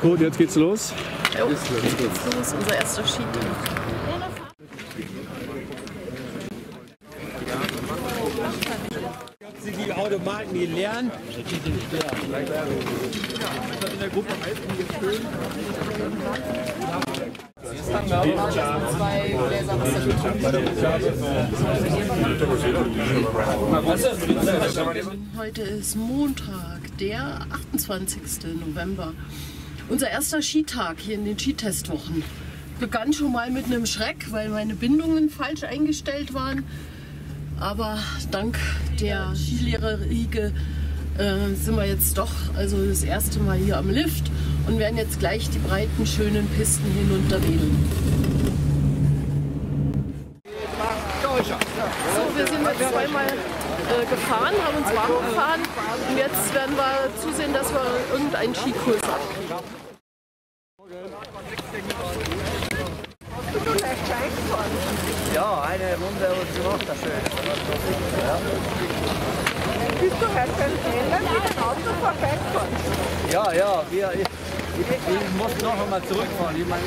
gut, jetzt geht's los. Jo, jetzt geht's los, unser erster Skitag. Sie die Automaten gelernt. Zwei Gläser Wasser. Heute ist Montag, der 28. November. Unser erster Skitag hier in den Skitestwochen. Begann schon mal mit einem Schreck, weil meine Bindungen falsch eingestellt waren. Aber dank der Skilehrer-Riege äh, sind wir jetzt doch also das erste Mal hier am Lift und werden jetzt gleich die breiten, schönen Pisten hinunterwedeln. So, wir sind jetzt zweimal äh, gefahren, haben uns warm gefahren und jetzt werden wir zusehen, dass wir irgendeinen Skikurs abkriegen. Ja, eine Runde und sie macht das schön. Bist du heute beim Keller mit dem Auto vorbeigefahren? Ja, ja, wir, ich, ich, ich muss noch einmal zurückfahren. Ich meine,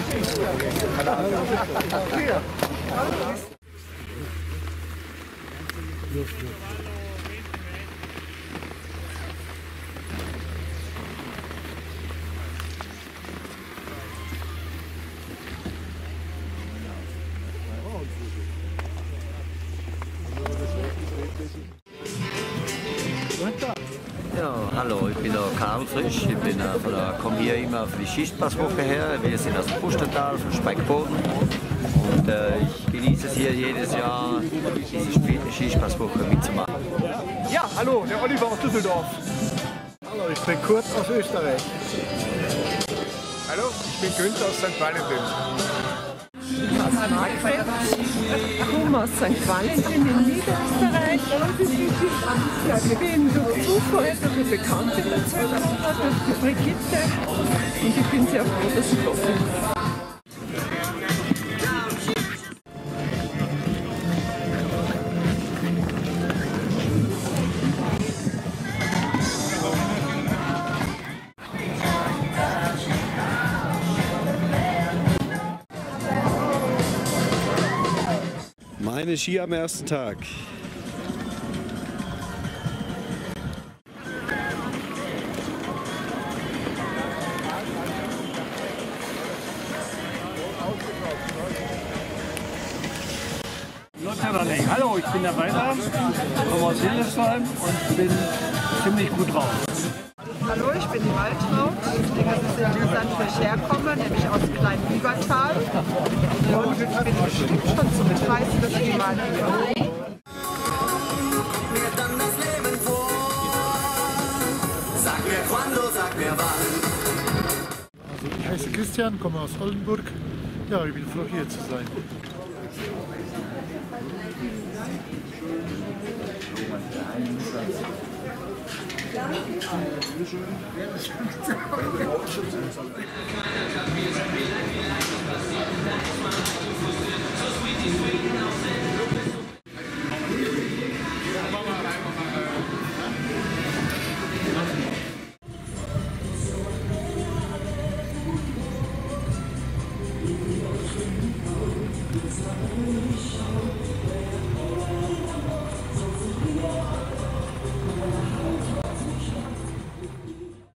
Ja, hallo, ich bin der Karl Frisch. Ich bin äh, von der, komme hier immer für die Schießpasswoche her. Wir sind aus dem Pustertal, vom Speckboden. Und äh, ich genieße es hier jedes Jahr, diese Schießpasswoche mitzumachen. Ja, hallo, der Oliver aus Düsseldorf. Hallo, ich bin Kurt aus Österreich. Hallo, ich bin Günther aus St. Valentin. Komme aus St. Valentin in Niederösterreich. Ich bin durch Zufall durch eine Bekannte erzählt, durch die Brigitte. Und ich bin sehr froh, dass ich da bin. Meine Ski am ersten Tag. Hallo, ich bin der Weiter, komme aus Hildesheim und bin ziemlich gut drauf. Hallo, ich bin die Waltraud. Ich denke, es ist interessant, wo ich herkomme, nämlich aus dem kleinen Übertal. Und ich bin bestimmt schon zum 30. Mal hier. Ich heiße Christian, komme aus Oldenburg. Ja, ich bin froh hier zu sein. Dankeschön. Dankeschön.